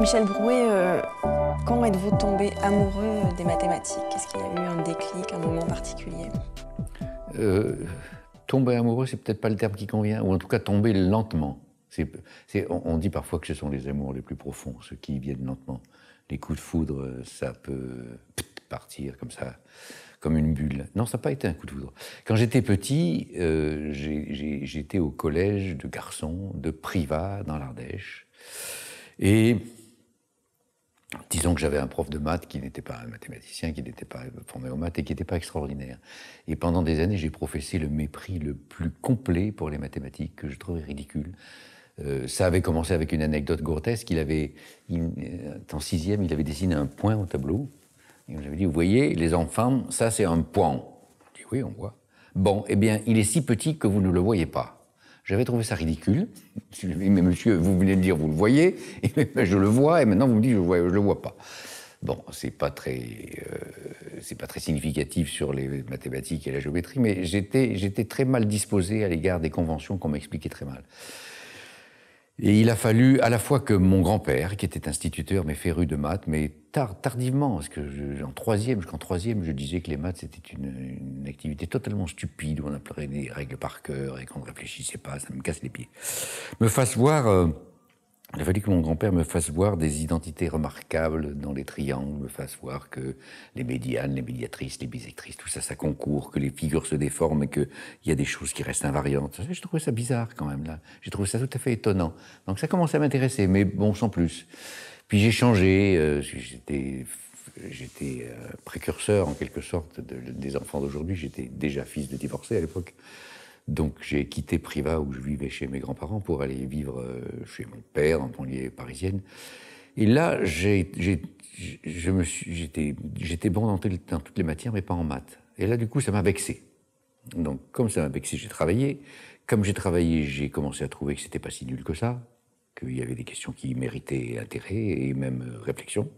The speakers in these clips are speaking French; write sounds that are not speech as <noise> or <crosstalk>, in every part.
Michel Brouet, euh, quand êtes-vous tombé amoureux des mathématiques? Est-ce qu'il y a eu un déclic, un moment particulier? Euh, Tomber amoureux, c'est peut-être pas le terme qui convient, ou en tout cas tomber lentement. on, dit parfois que ce sont les amours les plus profonds, ceux qui viennent lentement. Les coups de foudre, ça peut comme ça, comme une bulle. Non, ça n'a pas été un coup de foudre. Quand j'étais petit, euh, j'étais au collège de garçons de Privas dans l'Ardèche. Et Disons que j'avais un prof de maths qui n'était pas un mathématicien, qui n'était pas formé aux maths et qui n'était pas extraordinaire. Et pendant des années, j'ai professé le mépris le plus complet pour les mathématiques, que je trouvais ridicule. Euh, ça avait commencé avec une anecdote grotesque. Il avait, euh, en sixième, il avait dessiné un point au tableau. Et on avait dit, vous voyez, les enfants, ça c'est un point. Je dis, oui, on voit. Bon, eh bien, il est si petit que vous ne le voyez pas. J'avais trouvé ça ridicule. Je lui ai dit, mais monsieur, vous venez de dire, vous le voyez, et <laughs> je le vois, et maintenant vous me dites, je ne le vois pas. Bon, c'est pas très, euh, c'est pas très significatif sur les mathématiques et la géométrie, mais j'étais, j'étais très mal disposé à l'égard des conventions qu'on m'expliquait très mal. Et il a fallu à la fois que mon grand-père, qui était instituteur mais féru de maths, mais tard, tardivement, parce que en troisième, jusqu'en troisième, je disais que les maths c'était une, activité totalement stupide où on appelait des règles par cœur et qu'on ne réfléchissait pas, ça me casse les pieds. Me fasse voir euh, il a fallu que mon grand-père me fasse voir des identités remarquables dans les triangles, me fasse voir que les médianes, les médiatrices, les bisectrices, tout ça, ça concourt, que les figures se déforment et qu'il y a des choses qui restent invariantes. J'ai trouvé ça bizarre quand même, là. J'ai trouvé ça tout à fait étonnant. Donc ça commençait à m'intéresser, mais bon, sans plus. Puis j'ai changé, euh, j'étais j'étais euh, précurseur en quelque sorte des enfants d'aujourd'hui. J'étais déjà fils de divorcé à l'époque. Donc j'ai quitté Privas où je vivais chez mes grands-parents pour aller vivre euh, chez mon père en banlieue parisienne. Et là, j'étais bon dans, dans, toutes les matières, mais pas en maths. Et là, du coup, ça m'a vexé. Donc, comme ça m'a vexé, j'ai travaillé. Comme j'ai travaillé, j'ai commencé à trouver que c'était pas si nul que ça, qu'il y avait des questions qui méritaient intérêt et même euh, réflexion.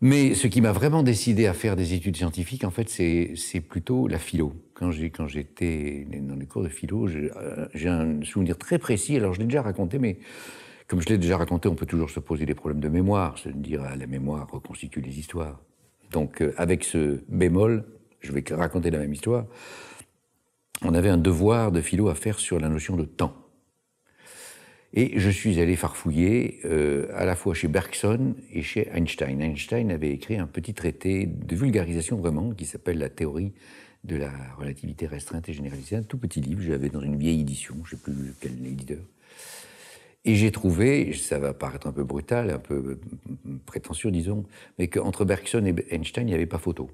Mais ce qui m'a vraiment décidé à faire des études scientifiques, en fait, c'est plutôt la philo. Quand j'étais dans les cours de philo, euh, j'ai un souvenir très précis. Alors, je l'ai déjà raconté, mais comme je l'ai déjà raconté, on peut toujours se poser des problèmes de mémoire, se dire ah, la mémoire reconstitue les histoires. Donc, euh, avec ce bémol, je vais raconter la même histoire. On avait un devoir de philo à faire sur la notion de temps. Et je suis allé farfouiller euh, à la fois chez Bergson et chez Einstein. Einstein avait écrit un petit traité de vulgarisation vraiment qui s'appelle La théorie de la relativité restreinte et généralisée. Un tout petit livre, j'avais dans une vieille édition, je ne sais plus quel éditeur. Et j'ai trouvé, ça va paraître un peu brutal, un peu prétentieux, disons, mais qu'entre Bergson et Einstein, il n'y avait pas photo.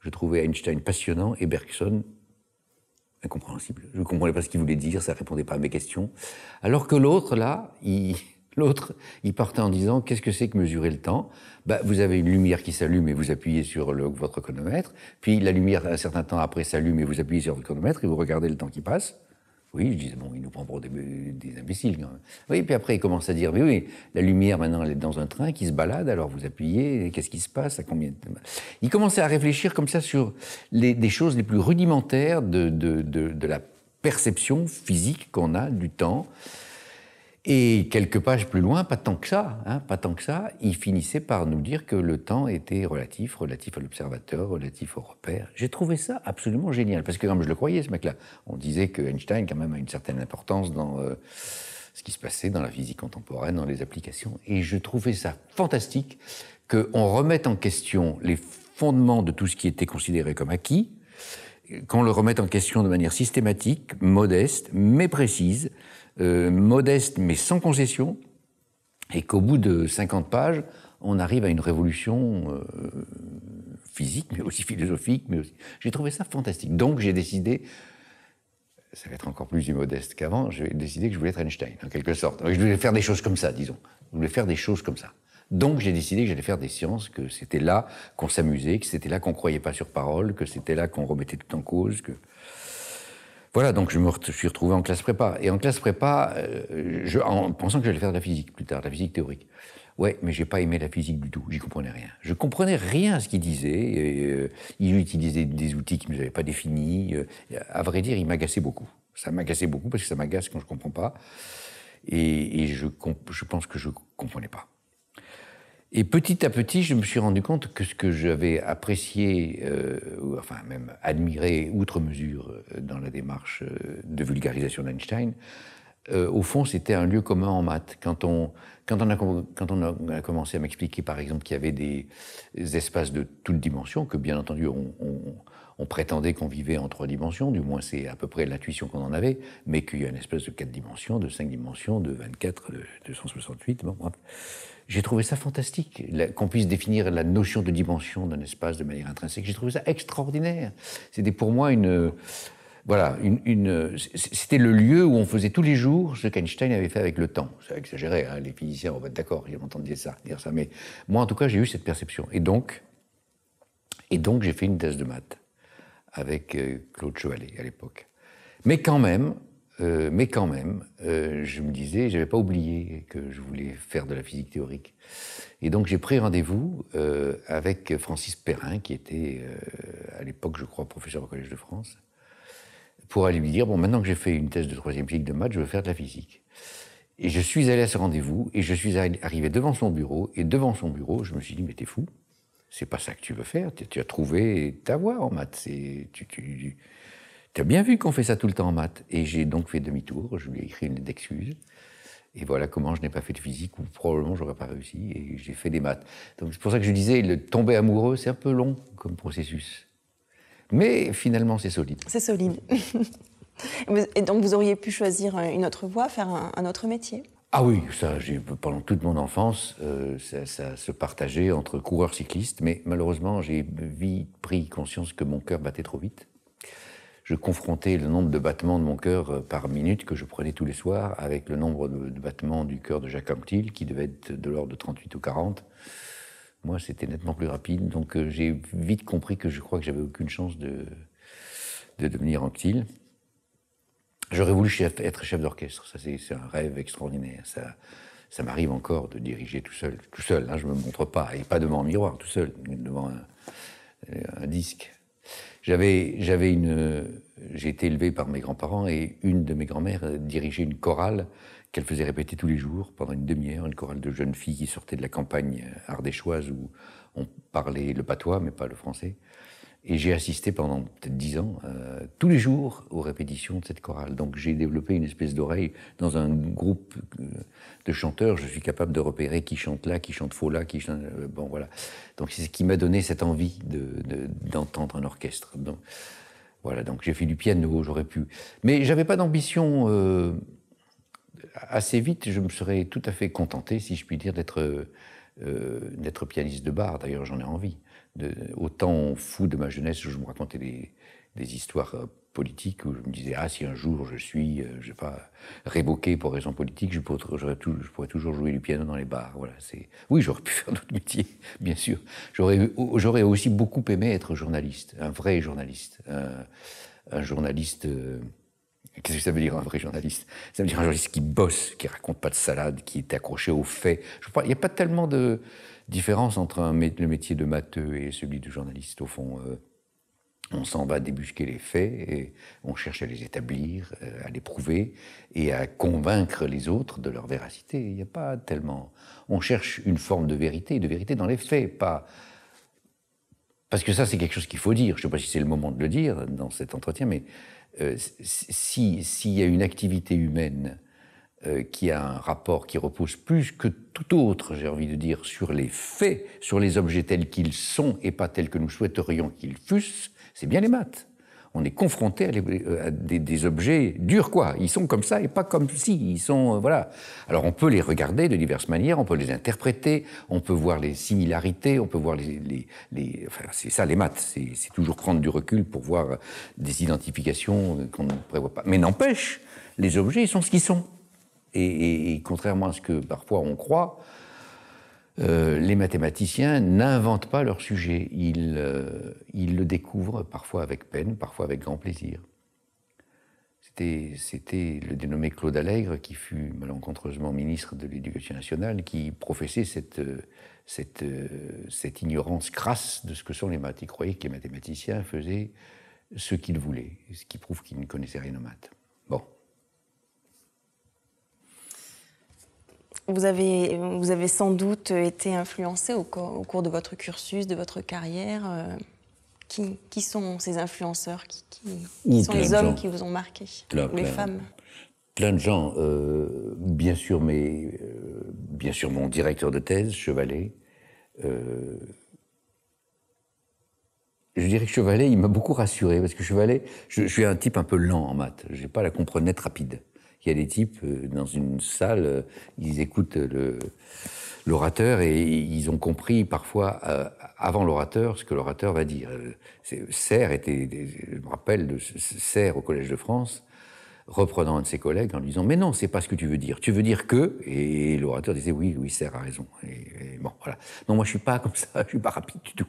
Je trouvais Einstein passionnant et Bergson incompréhensible. Je ne comprenais pas ce qu'il voulait dire, ça répondait pas à mes questions. Alors que l'autre, là, il, <laughs> l'autre, il partait en disant qu'est-ce que c'est que mesurer le temps? Bah, Vous avez une lumière qui s'allume et vous appuyez sur le, votre chronomètre, puis la lumière, un certain temps après, s'allume et vous appuyez sur votre chronomètre et vous regardez le temps qui passe. Oui, je disais, bon, il nous prend pour des, imbéciles quand même. Oui, puis après, il commence à dire, mais oui, la lumière maintenant, elle est dans un train qui se balade, alors vous appuyez, qu'est-ce qui se passe, à combien de Il commençait à réfléchir comme ça sur les, des choses les plus rudimentaires de, de, de la perception physique qu'on a du temps. Et quelques pages plus loin, pas tant que ça, hein, pas tant que ça, il finissait par nous dire que le temps était relatif, relatif à l'observateur, relatif au repère. J'ai trouvé ça absolument génial, parce que comme je le croyais, ce mec-là, on disait que Einstein, quand même, a une certaine importance dans euh, ce qui se passait dans la physique contemporaine, dans les applications. Et je trouvais ça fantastique qu'on remette en question les fondements de tout ce qui était considéré comme acquis, qu'on le remette en question de manière systématique, modeste, mais précise, euh, modeste mais sans concession, et qu'au bout de 50 pages, on arrive à une révolution euh, physique, mais aussi philosophique. Mais aussi... J'ai trouvé ça fantastique. Donc j'ai décidé, ça va être encore plus immodeste qu'avant, j'ai décidé que je voulais être Einstein, en quelque sorte. Je voulais faire des choses comme ça, disons. Je voulais faire des choses comme ça. Donc j'ai décidé que j'allais faire des sciences, que c'était là qu'on s'amusait, que c'était là qu'on croyait pas sur parole, que c'était là qu'on remettait tout en cause, voilà, donc je me suis retrouvé en classe prépa. Et en classe prépa, euh, en pensant que j'allais faire de la physique plus tard, de la physique théorique. Ouais, mais j'ai pas aimé la physique du tout. J'y comprenais rien. Je comprenais rien à ce qu'il disait. Euh, il utilisait des outils qu'il ne nous avait pas définis. Euh, à vrai dire, il m'agaçait beaucoup. Ça m'agaçait beaucoup parce que ça m'agace quand je comprends pas. Et, je, je, pense que je comprenais pas. Et petit à petit, je me suis rendu compte que ce que j'avais apprécié, euh, enfin même admiré outre mesure dans la démarche de vulgarisation d'Einstein, au fond, c'était un lieu commun en maths. Quand on, on, a, on commencé à m'expliquer, par exemple, qu'il y avait des, espaces de toutes dimensions, que bien entendu, on, prétendait qu'on vivait en trois dimensions, du moins c'est à peu près l'intuition qu'on en avait, mais qu'il y a une espèce de quatre dimensions, de cinq dimensions, de 24, de 268, bon, j'ai trouvé ça fantastique, qu'on puisse définir la notion de dimension d'un espace de manière intrinsèque. J'ai trouvé ça extraordinaire. C'était pour moi une voilà, une, c'était le lieu où on faisait tous les jours ce qu'Einstein avait fait avec le temps. C'est exagéré, hein, les physiciens, on va être d'accord, ils m'entendent dire ça, dire ça, mais moi en tout cas j'ai eu cette perception. Et donc, et donc j'ai fait une thèse de maths avec euh, Claude Chevalet à l'époque. Mais quand même, euh, mais quand même, euh, je me disais, j'avais pas oublié que je voulais faire de la physique théorique. Et donc j'ai pris rendez-vous avec Francis Perrin, qui était à l'époque, je crois, professeur au Collège de France pour aller lui dire bon, maintenant que j'ai fait une thèse de troisième cycle de maths, je veux faire de la physique. Et je suis allé à ce rendez-vous et je suis arrivé devant son bureau. Et devant son bureau, je me suis dit mais t'es fou, c'est pas ça que tu veux faire. Tu as trouvé ta voie en maths. Tu as bien vu qu'on fait ça tout le temps en maths. Et j'ai donc fait demi-tour. Je lui ai écrit une lettre d'excuse. Et voilà comment je n'ai pas fait de physique, ou probablement j'aurais pas réussi, et j'ai fait des maths. Donc c'est pour ça que je disais, le tomber amoureux, c'est un peu long comme processus. Mais finalement, c'est solide. C'est solide. <laughs> Et donc, vous auriez pu choisir une autre voie, faire un, autre métier? Ah oui, ça, pendant toute mon enfance, euh, ça, se partageait entre coureurs cyclistes, mais malheureusement, j'ai vite pris conscience que mon cœur battait trop vite. Je confrontais le nombre de battements de mon cœur euh, par minute que je prenais tous les soirs avec le nombre de, battements du cœur de Jacques Anquetil, qui devait être de l'ordre de 38 ou 40. Moi, c'était nettement plus rapide. Donc, euh, j'ai vite compris que je crois que j'avais aucune chance de, de devenir anctile. J'aurais voulu être chef d'orchestre. Ça, c'est un rêve extraordinaire. Ça, ça m'arrive encore de diriger tout seul. Tout seul, hein, je ne me montre pas. Et pas devant un miroir, tout seul, devant un, disque. J'avais, j'avais une, j'ai été élevé par mes grands-parents et une de mes grand-mères dirigeait une chorale qu'elle faisait répéter tous les jours pendant une demi-heure, une chorale de jeunes filles qui sortaient de la campagne ardéchoise où on parlait le patois mais pas le français. Et j'ai assisté pendant peut-être dix ans, euh, tous les jours, aux répétitions de cette chorale. Donc j'ai développé une espèce d'oreille dans un groupe euh, de chanteurs. Je suis capable de repérer qui chante là, qui chante faux là, qui chante. Euh, bon, voilà. Donc c'est ce qui m'a donné cette envie d'entendre de, un orchestre. Donc, voilà, donc j'ai fait du piano, j'aurais pu. Mais j'avais pas d'ambition assez vite, je me serais tout à fait contenté, si je puis dire, d'être euh, pianiste de bar. D'ailleurs, j'en ai envie. De, autant fou de ma jeunesse je me racontais des, histoires euh, politiques où je me disais ah si un jour je suis, euh, je sais pas, révoqué pour raison politique, je pourrais, toujours jouer du piano dans les bars. Voilà, c'est oui, j'aurais pu <laughs> faire d'autres métiers, bien sûr. J'aurais aussi beaucoup aimé être journaliste, un vrai journaliste, un, journaliste. Euh, Qu'est-ce que ça veut dire un vrai journaliste? Ça veut dire un journaliste qui bosse, qui raconte pas de salade, qui est accroché aux faits. Il n'y a pas tellement de différence entre le métier de matheux et celui de journaliste. Au fond, euh, on s'en va débusquer les faits et on cherche à les établir, euh, à les prouver et à convaincre les autres de leur véracité. Il n'y a pas tellement. On cherche une forme de vérité, de vérité dans les faits, pas. Parce que ça, c'est quelque chose qu'il faut dire. Je ne sais pas si c'est le moment de le dire dans cet entretien, mais euh, s'il y a une activité humaine euh, qui a un rapport qui repose plus que tout autre, j'ai envie de dire, sur les faits, sur les objets tels qu'ils sont et pas tels que nous souhaiterions qu'ils fussent, c'est bien les maths on est confronté à, euh, des, objets durs, quoi. Ils sont comme ça et pas comme si. Ils sont, euh, voilà. Alors on peut les regarder de diverses manières, on peut les interpréter, on peut voir les similarités, on peut voir les. enfin, c'est ça les maths, c'est toujours prendre du recul pour voir des identifications qu'on ne prévoit pas. Mais n'empêche, les objets, ils sont ce qu'ils sont. Et, contrairement à ce que parfois on croit, euh, les mathématiciens n'inventent pas leur sujet, euh, ils, le découvrent parfois avec peine, parfois avec grand plaisir. c'était, le dénommé Claude Allègre, qui fut malencontreusement ministre de l'Éducation nationale, qui professait cette, cette, cette ignorance crasse de ce que sont les maths. Il croyait que les mathématiciens faisaient ce qu'ils voulaient, ce qui prouve qu'ils ne connaissaient rien aux maths. Bon. Vous avez, vous avez sans doute été influencé au, au cours de votre cursus, de votre carrière. Euh, qui, qui, sont ces influenceurs Qui, qui, sont les hommes qui vous ont marqué Les femmes Plein de gens. Euh, bien, sûr, mais, euh, bien sûr, mon directeur de thèse, Chevalet. Je dirais que Chevalet, il m'a beaucoup rassuré, parce que Chevalet, je, je, suis un type un peu lent en maths. Je n'ai pas la comprenette rapide. Il y a des types dans une salle, ils écoutent l'orateur et ils ont compris parfois euh, avant l'orateur ce que l'orateur va dire. Serre était, je me rappelle de Serre au Collège de France, reprenant un de ses collègues en lui disant Mais non, c'est pas ce que tu veux dire. Tu veux dire que. Et l'orateur disait Oui, oui, Serre a raison. Et, bon, voilà. Non, moi, je suis pas comme ça, je suis pas rapide du tout.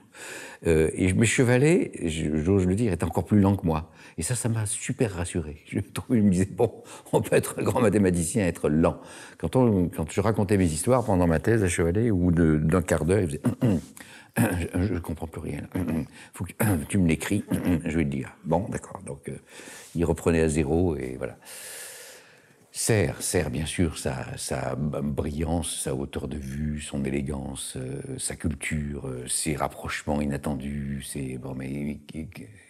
Euh, et mes chevalets, j'ose le dire, est encore plus lent que moi. Et ça, ça m'a super rassuré. Je, je me disais Bon, <laughs> on peut être un grand mathématicien être lent. Quand, on, quand je racontais mes histoires pendant ma thèse à Chevalet, ou d'un quart d'heure, il faisait je ne comprends plus rien. Tu me l'écris, je vais te dire. Bon, d'accord. Donc, euh, il reprenait à zéro et voilà. Serre, Serre, bien sûr, sa, brillance, sa hauteur de vue, son élégance, euh, sa culture, euh, ses rapprochements inattendus. C'est bon, mais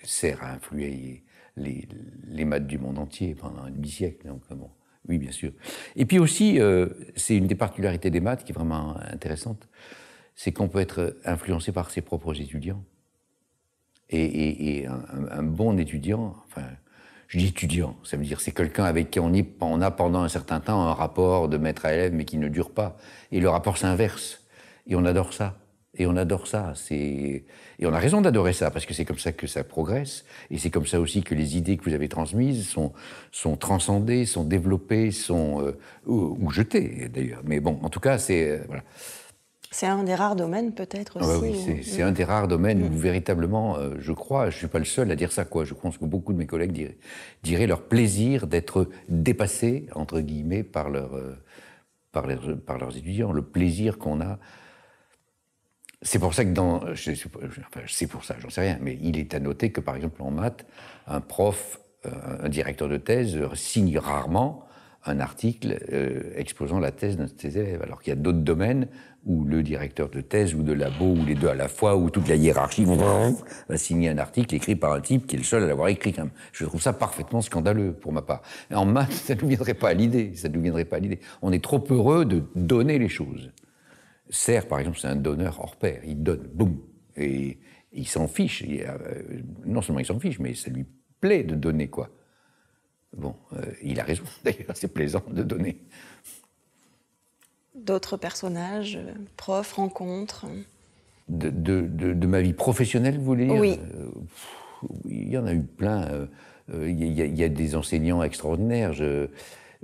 Serre a influé les, les, maths du monde entier pendant un demi-siècle. Donc, bon, oui, bien sûr. Et puis aussi, c'est une des particularités des maths qui est vraiment intéressante c'est qu'on peut être influencé par ses propres étudiants. Et, un, bon étudiant, enfin, je dis étudiant, ça veut dire c'est quelqu'un avec qui on, a pendant un certain temps un rapport de maître à élève, mais qui ne dure pas. Et le rapport s'inverse. Et on adore ça. Et on adore ça. Et on a raison d'adorer ça, parce que c'est comme ça que ça progresse. Et c'est comme ça aussi que les idées que vous avez transmises sont, sont transcendées, sont développées, sont. Euh, ou, jetées, d'ailleurs. Mais bon, en tout cas, c'est. Euh, voilà. C'est un des rares domaines peut-être ah bah aussi. oui, c'est un des rares domaines où mm. véritablement, euh, je crois, je ne suis pas le seul à dire ça, quoi. Je pense que beaucoup de mes collègues diraient, leur plaisir d'être dépassés, entre guillemets, par, leur, euh, par, par leurs étudiants, le plaisir qu'on a. C'est pour ça que dans. Enfin, c'est pour ça, j'en sais rien, mais il est à noter que par exemple en maths, un prof, euh, un directeur de thèse signe rarement un article exposant la thèse d'un de ses élèves, alors qu'il y a d'autres domaines où le directeur de thèse ou de labo, ou les deux à la fois, ou toute la hiérarchie va signer un article écrit par un type qui est le seul à l'avoir écrit. Je trouve ça parfaitement scandaleux pour ma part. En maths, <laughs> ça ne nous viendrait pas à l'idée. Ça nous viendrait pas à l'idée. On est trop heureux de donner les choses. Serre, par exemple, c'est un donneur hors pair. Il donne, boum, et il s'en fiche. Euh, non seulement il s'en fiche, mais ça lui plaît de donner quoi. Bon, euh, il a raison. <laughs> D'ailleurs, c'est plaisant de donner d'autres personnages, euh, profs, rencontres de, de, ma vie professionnelle, vous voulez dire Oui. Euh, il y en a eu plein. Euh, il y, a, des enseignants extraordinaires. Je,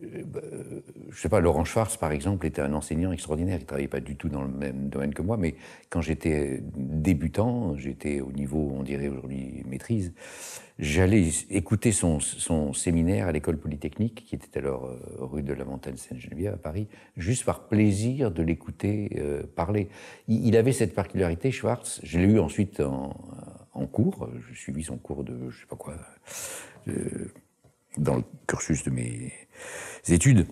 je sais pas, Laurent Schwartz, par exemple, était un enseignant extraordinaire. Il ne travaillait pas du tout dans le même domaine que moi, mais quand j'étais débutant, j'étais au niveau, on dirait aujourd'hui, maîtrise, J'allais écouter son, séminaire à l'école polytechnique, qui était alors euh, rue de la Montagne Sainte-Geneviève à Paris, juste par plaisir de l'écouter euh, parler. Il, avait cette particularité, Schwartz, je l'ai eu ensuite en, cours, j'ai suivi son cours de, je sais pas quoi, dans le cursus de mes études,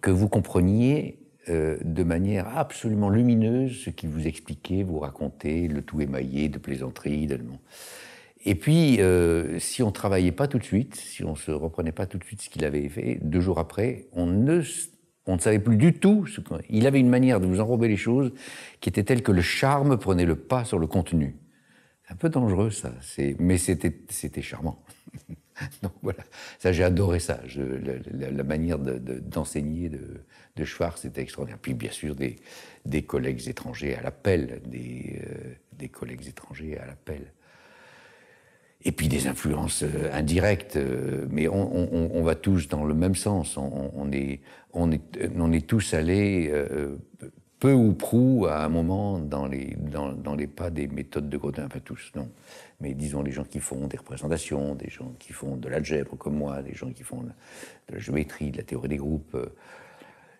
que vous compreniez euh, de manière absolument lumineuse ce qu'il vous expliquait, vous racontait, le tout émaillé de plaisanteries, d'allemand. Et puis, euh, si on travaillait pas tout de suite, si on se reprenait pas tout de suite ce qu'il avait fait, deux jours après, on ne, on ne savait plus du tout. Ce il avait une manière de vous enrober les choses qui était telle que le charme prenait le pas sur le contenu. Un peu dangereux, ça, mais c'était charmant. <laughs> Donc voilà, ça j'ai adoré ça. La, manière d'enseigner de, de, de, Schwartz était extraordinaire. Puis bien sûr des, des collègues étrangers à l'appel, des, euh, des collègues étrangers à l'appel et puis des influences euh, indirectes, euh, mais on, va tous dans le même sens. On, est, on, est, on est tous allés, peu ou prou à un moment dans les, pas des méthodes de Grotin, enfin tous, non. Mais disons les gens qui font des représentations, des gens qui font de l'algèbre comme moi, des gens qui font de la géométrie, de la théorie des groupes. Euh,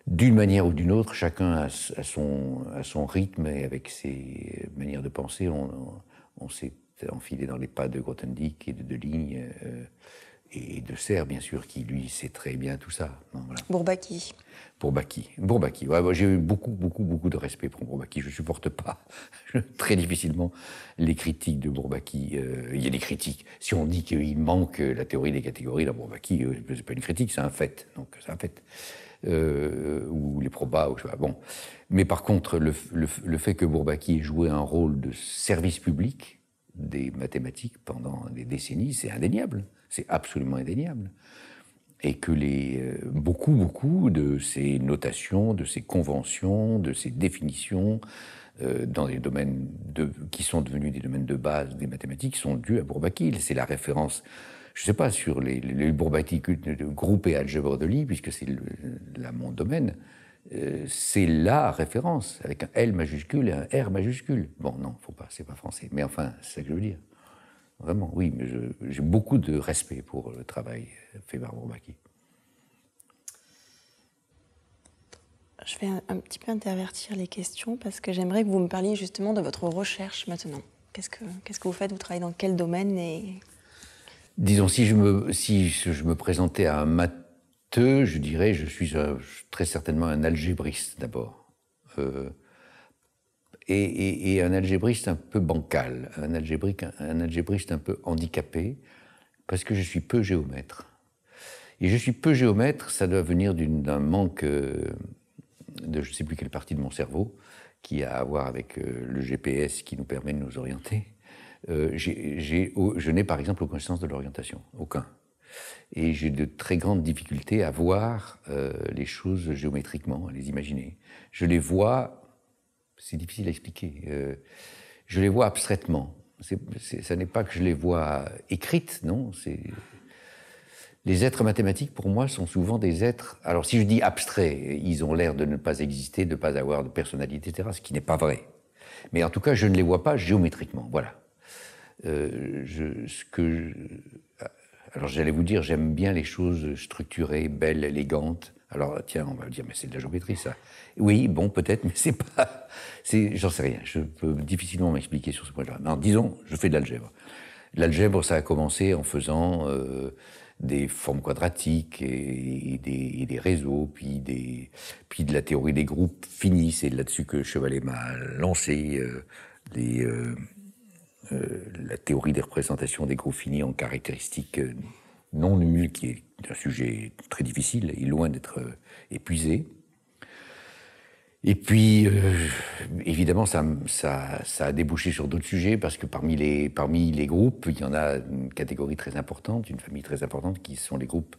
d'une manière ou d'une autre, chacun à son rythme et avec ses manières de penser, on, s'est enfilé dans les pas de Grothendieck et de Deligne. Euh, et de Serre, bien sûr, qui lui sait très bien tout ça. Bourbaki. Bourbaki. Bourbaki. J'ai eu beaucoup, beaucoup, beaucoup de respect pour Bourbaki. Je supporte pas <laughs> très difficilement les critiques de Bourbaki. Euh, il y a des critiques. Si on dit qu'il manque la théorie des catégories dans Bourbaki, euh, ce n'est pas une critique, c'est un fait. Donc c'est un fait. Euh, ou les probas, ou je sais pas. Bon. Mais par contre, le, le fait que Bourbaki ait joué un rôle de service public des mathématiques pendant des décennies, c'est indéniable. C'est absolument indéniable. Et que les, euh, beaucoup, beaucoup de ces notations, de ces conventions, de ces définitions, euh, dans des domaines de, qui sont devenus des domaines de base des mathématiques, sont dus à Bourbaki. C'est la référence, je ne sais pas, sur les, les Bourbaki groupe et algèbre de Lie, puisque c'est là mon domaine. Euh, c'est la référence, avec un L majuscule et un R majuscule. Bon, non, faut pas, c'est pas français. Mais enfin, c'est ça que je veux dire. Vraiment, oui, mais j'ai beaucoup de respect pour le travail fait. Je vais un, petit peu intervertir les questions parce que j'aimerais que vous me parliez justement de votre recherche maintenant. Qu'est-ce que, qu'est-ce que vous faites? Vous travaillez dans quel domaine et... Disons, si je, me, si je me présentais à un matheux, je dirais je suis euh, très certainement un algébriste d'abord. Euh, et, un algébriste un peu bancal, un, algébrique, un algébriste un peu handicapé, parce que je suis peu géomètre. Et je suis peu géomètre, ça doit venir d'un manque euh, de je ne sais plus quelle partie de mon cerveau, qui a à voir avec euh, le GPS qui nous permet de nous orienter. Euh, je n'ai par exemple aucune sens de l'orientation, aucun. Et j'ai de très grandes difficultés à voir les choses géométriquement, à les imaginer. Je les vois c'est difficile à expliquer. Je les vois abstraitement. ça n'est pas que je les vois écrites, non. Les êtres mathématiques, pour moi, sont souvent des êtres. Alors, si je dis abstraits, ils ont l'air de ne pas exister, de ne pas avoir de personnalité, etc., ce qui n'est pas vrai. Mais en tout cas, je ne les vois pas géométriquement. Voilà. Euh, ce que alors, j'allais vous dire, j'aime bien les choses structurées, belles, élégantes. Alors, tiens, on va dire, mais c'est de la géométrie, ça. Oui, bon, peut-être, <laughs> mais c'est pas. J'en sais rien. Je peux difficilement m'expliquer sur ce point-là. Non, disons, je fais de l'algèbre. L'algèbre, ça a commencé en faisant euh, des formes quadratiques et, des, réseaux, puis, des, puis de la théorie des groupes finis. C'est là-dessus que Chevalet m'a lancé euh, euh, la théorie des représentations des groupes finis en caractéristiques non nulles, qui est un sujet très difficile et loin d'être épuisé. Et puis, euh, évidemment, ça, ça, ça, a débouché sur d'autres sujets, parce que parmi les, parmi les groupes, il y en a une catégorie très importante, une famille très importante, qui sont les groupes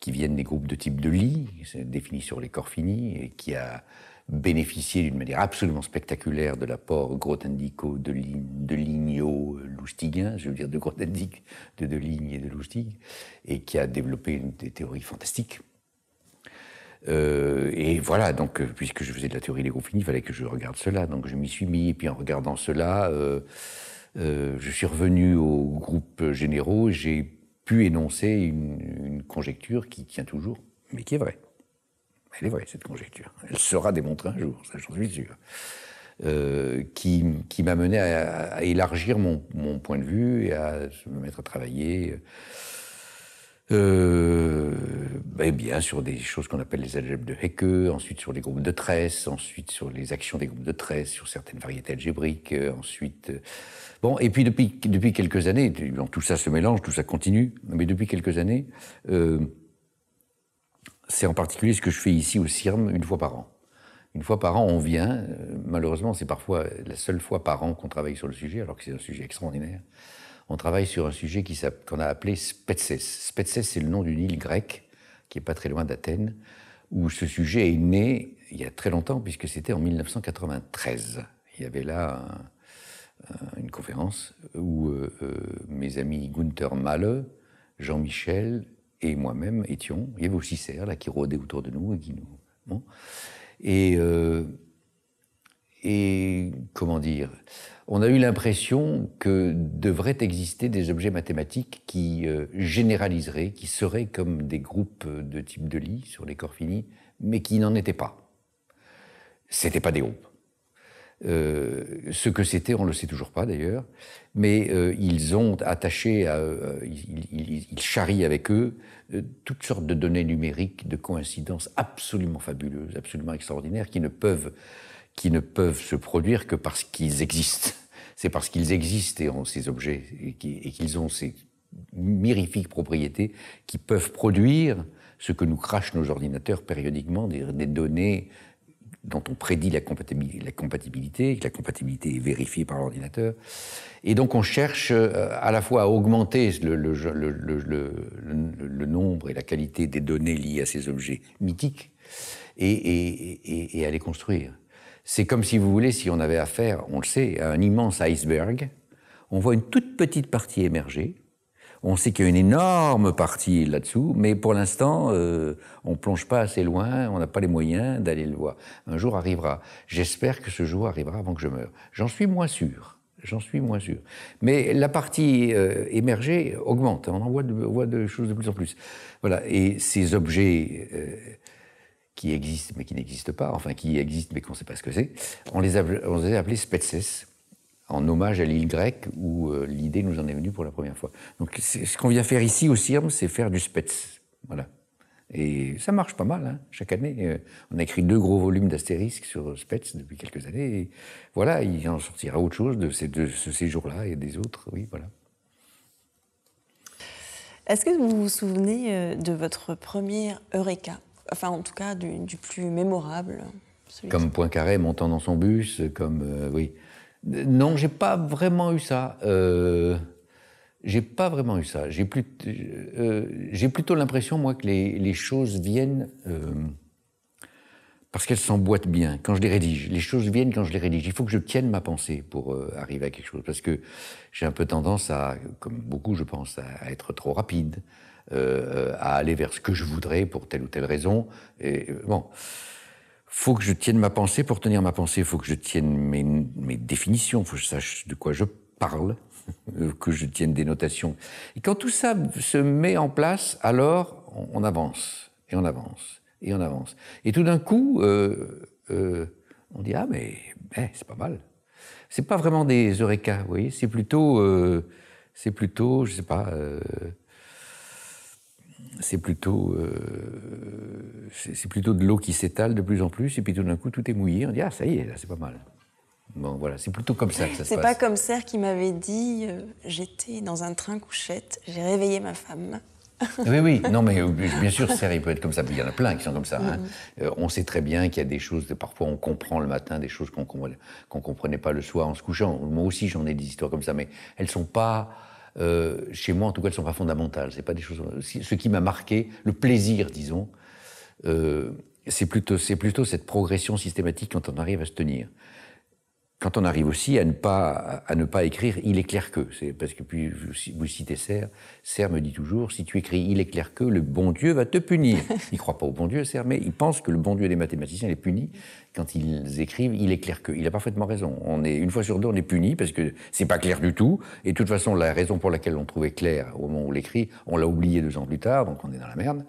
qui viennent des groupes de type de lit, définis sur les corps finis, et qui a bénéficié d'une manière absolument spectaculaire de l'apport Grothendieco de, de Lignot loustiguien, je veux dire de Grothendieck, de De Ligne et de Loustig, et qui a développé des théories fantastiques euh, et voilà, donc, euh, puisque je faisais de la théorie des finis, il fallait que je regarde cela. Donc, je m'y suis mis. Et puis, en regardant cela, euh, je suis revenu aux groupes généraux. J'ai pu énoncer une, conjecture qui tient toujours, mais qui est vraie. Elle est vraie, cette conjecture. Elle sera démontrée un jour, ça, j'en suis sûr. qui, m'a mené à, élargir mon, point de vue et à me mettre à travailler euh, bien sur des choses qu'on appelle les algèbres de Hecke, ensuite sur les groupes de tresses, ensuite sur les actions des groupes de tresses, sur certaines variétés algébriques, euh, ensuite... Euh, bon, et puis depuis, depuis quelques années, tout ça se mélange, tout ça continue, mais depuis quelques années, euh, c'est en particulier ce que je fais ici au CIRM une fois par an. Une fois par an, on vient. Malheureusement, c'est parfois la seule fois par an qu'on travaille sur le sujet, alors que c'est un sujet extraordinaire on travaille sur un sujet qu'on a appelé Spetses. Spetses, c'est le nom d'une île grecque qui est pas très loin d'Athènes, où ce sujet est né il y a très longtemps, puisque c'était en 1993. Il y avait là une conférence où euh, euh, mes amis Gunther Malle, Jean-Michel et moi-même étions. Il y avait aussi Serre, là, qui rôdait autour de nous et qui nous. Euh, et comment dire On a eu l'impression que devraient exister des objets mathématiques qui euh, généraliseraient, qui seraient comme des groupes de type de lit sur les corps finis, mais qui n'en étaient pas. C'était pas des groupes. Euh, ce que c'était, on ne le sait toujours pas d'ailleurs, mais euh, ils ont attaché, à, ils, ils, charrient avec eux toutes sortes de données numériques, de coïncidences absolument fabuleuses, absolument extraordinaires, qui ne peuvent qui ne peuvent se produire que parce qu'ils existent. <laughs> C'est parce qu'ils existent et ont ces objets et qu'ils ont ces mirifiques propriétés qui peuvent produire ce que nous crachent nos ordinateurs périodiquement, des, données dont on prédit la compatibilité, la compatibilité, que la compatibilité est vérifiée par l'ordinateur. Et donc on cherche euh, à la fois à augmenter le, nombre et la qualité des données liées à ces objets mythiques et à les construire. C'est comme si vous voulez, si on avait affaire, on le sait, à un immense iceberg, on voit une toute petite partie émerger, on sait qu'il y a une énorme partie là-dessous, mais pour l'instant, euh, on ne plonge pas assez loin, on n'a pas les moyens d'aller le voir. Un jour arrivera. J'espère que ce jour arrivera avant que je meure. J'en suis moins sûr. J'en suis moins sûr. Mais la partie euh, émergée augmente. On en voit de, voit de, choses de plus en plus. Voilà. Et ces objets euh, qui existent mais qui n'existent pas, enfin qui existent mais qu'on ne sait pas ce que c'est, on les a, on les a appelés Spetses, en hommage à l'île grecque où euh, l'idée nous en est venue pour la première fois. Donc ce qu'on vient faire ici au CIRM, c'est faire du Spetz. Voilà. Et ça marche pas mal, hein. chaque année. Euh, on a écrit deux gros volumes d'astérisques sur Spetz depuis quelques années. Et voilà, il en sortira autre chose de, ces, de ce séjour-là et des autres. Oui, voilà. Est-ce que vous vous souvenez euh, de votre premier Eureka? Enfin en tout cas du, plus mémorable. Comme Poincaré montant dans son bus, comme euh, oui. Non, j'ai pas vraiment eu ça. Euh, j'ai pas vraiment eu ça. J'ai plus, euh, j'ai plutôt l'impression moi que les, les choses viennent parce qu'elles s'emboîtent bien quand je les rédige. Les choses viennent quand je les rédige. Il faut que je tienne ma pensée pour arriver à quelque chose parce que j'ai un peu tendance à, comme beaucoup je pense, à être trop rapide. Euh, à aller vers ce que je voudrais pour telle ou telle raison. Et euh, bon, faut que je tienne ma pensée. Pour tenir ma pensée, il faut que je tienne mes, mes définitions, faut que je sache de quoi je parle, <laughs> que je tienne des notations. Et quand tout ça se met en place, alors on, avance, et on avance, et on avance. Et tout d'un coup, euh, euh, on dit, ah mais eh, c'est pas mal. C'est pas vraiment des eureka, vous voyez, c'est plutôt, euh, c'est plutôt, je sais pas, euh, c'est plutôt, euh, c'est plutôt de l'eau qui s'étale de plus en plus, et puis tout d'un coup, tout est mouillé. On dit Ah, ça y est, là, c'est pas mal. Bon, voilà, c'est plutôt comme ça que ça se passe. C'est pas comme Serre qui m'avait dit euh, J'étais dans un train couchette, j'ai réveillé ma femme. oui, oui, <laughs> non, mais euh, bien sûr, Serre, il peut être comme ça. Il y en a plein qui sont comme ça. Hein. Mm-hmm. on sait très bien qu'il y a des choses, parfois on comprend le matin des choses qu'on ne comprenait pas le soir en se couchant. Moi aussi, j'en ai des histoires comme ça, mais elles sont pas euh, chez moi, en tout cas, elles ne sont pas fondamentales. C'est pas des choses. Ce qui m'a marqué, le plaisir, disons, euh, c'est plutôt, plutôt cette progression systématique quand on arrive à se tenir quand on arrive aussi à ne pas, à ne pas écrire il est clair que, c'est parce que puis vous citez Serre, Serre me dit toujours si tu écris il est clair que, le bon Dieu va te punir. <laughs> il croit pas au bon Dieu, Serre, mais il pense que le bon Dieu des mathématiciens les punit quand ils écrivent il est clair que. Il a parfaitement raison. On est une fois sur deux on est puni parce que c'est pas clair du tout. Et de toute façon la raison pour laquelle on trouvait clair au moment où on l'écrit, on l'a oublié deux ans plus tard, donc on est dans la merde.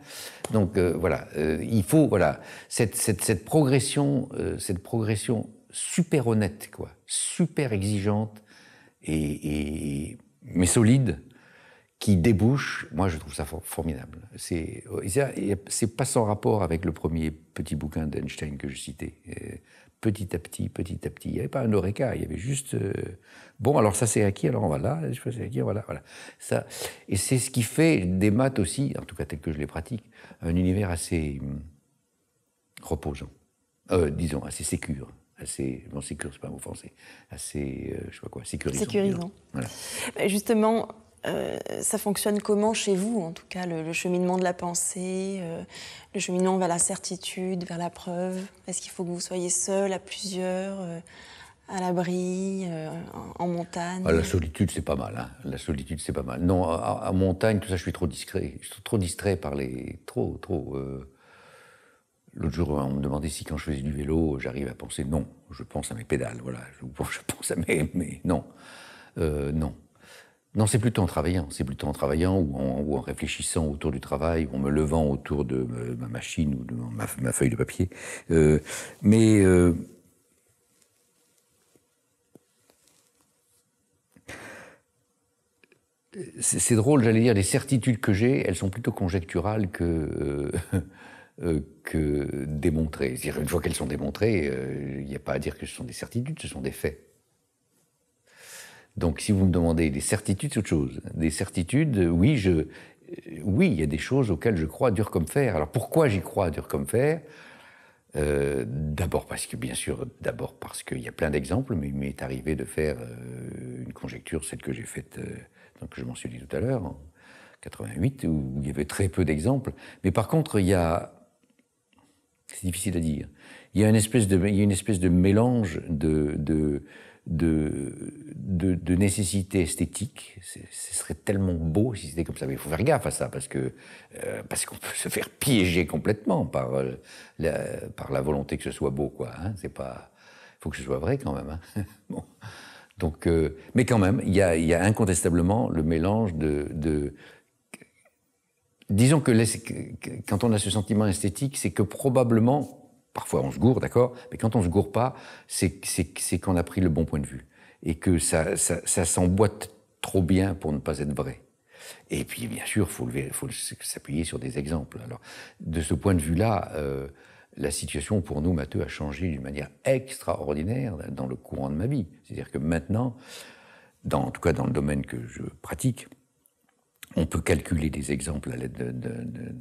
Donc euh, voilà, euh, il faut voilà cette, cette, cette progression, euh, cette progression super honnête, quoi, super exigeante, et, mais solide, qui débouche, moi je trouve ça formidable. C'est, pas sans rapport avec le premier petit bouquin d'Einstein que je citais. Petit à petit, petit à petit. Il n'y avait pas un oreca, il y avait juste. Euh, bon, alors ça c'est acquis, alors on va là, c'est acquis, voilà, voilà. Ça, et c'est ce qui fait des maths aussi, en tout cas tel que je les pratique, un univers assez hum, reposant. Euh, disons, assez sécure assez, bon, sécure, c'est pas un mot français, assez, euh, je sais pas quoi, sécurisant. Sécurisant. Voilà. Euh, justement, euh, ça fonctionne comment chez vous, en tout cas, le, cheminement de la pensée, le cheminement vers la certitude, vers la preuve? Est-ce qu'il faut que vous soyez seul, à plusieurs, à l'abri, en, montagne? Ah, La solitude, c'est pas mal. Hein. La solitude, c'est pas mal. Non, en montagne, tout ça, je suis trop discret. Je suis trop distrait par les. Trop, trop. L'autre jour, on me demandait si quand je faisais du vélo, j'arrive à penser non. Je pense à mes pédales, voilà. Je, <laughs> pense à mes. Non. Euh, non. Non, c'est plutôt en travaillant. C'est plutôt en travaillant ou en, réfléchissant autour du travail, ou en me levant autour de ma machine ou de ma, feuille de papier. Euh, mais. Euh, c'est drôle, j'allais dire, les certitudes que j'ai, elles sont plutôt conjecturales que. <laughs> Euh, que démontrées. Une fois qu'elles sont démontrées, il n'y a pas à dire que ce sont des certitudes, ce sont des faits. Donc, si vous me demandez des certitudes, c'est autre chose. Des certitudes, oui, je, oui, il y a des choses auxquelles je crois dur comme fer. Alors, pourquoi j'y crois dur comme fer? Euh, D'abord parce que, bien sûr, d'abord parce qu'il y a plein d'exemples, mais il m'est arrivé de faire euh, une conjecture, celle que j'ai faite, donc je m'en suis dit tout à l'heure, en 88, où il y avait très peu d'exemples. Mais par contre, il y a c'est difficile à dire. Il y a une espèce de, il y a une espèce de mélange de, de, de, de, nécessité esthétique. Ce serait tellement beau si c'était comme ça. Mais il faut faire gaffe à ça parce que euh, parce qu'on peut <laughs> se faire piéger complètement par euh, la, par la volonté que ce soit beau, quoi. Hein. C'est pas, il faut que ce soit vrai quand même. Hein. <laughs> bon. Donc, euh, mais quand même, il y a, y a incontestablement le mélange de, de disons que quand on a ce sentiment esthétique, c'est que probablement, parfois on se gourre, d'accord, mais quand on se gourre pas, c'est qu'on a pris le bon point de vue et que ça, s'emboîte trop bien pour ne pas être vrai. Et puis, bien sûr, il faut, s'appuyer sur des exemples. Alors, de ce point de vue-là, euh, la situation pour nous, Matteux, a changé d'une manière extraordinaire dans le courant de ma vie. C'est-à-dire que maintenant, dans, en tout cas dans le domaine que je pratique, on peut calculer des exemples à l'aide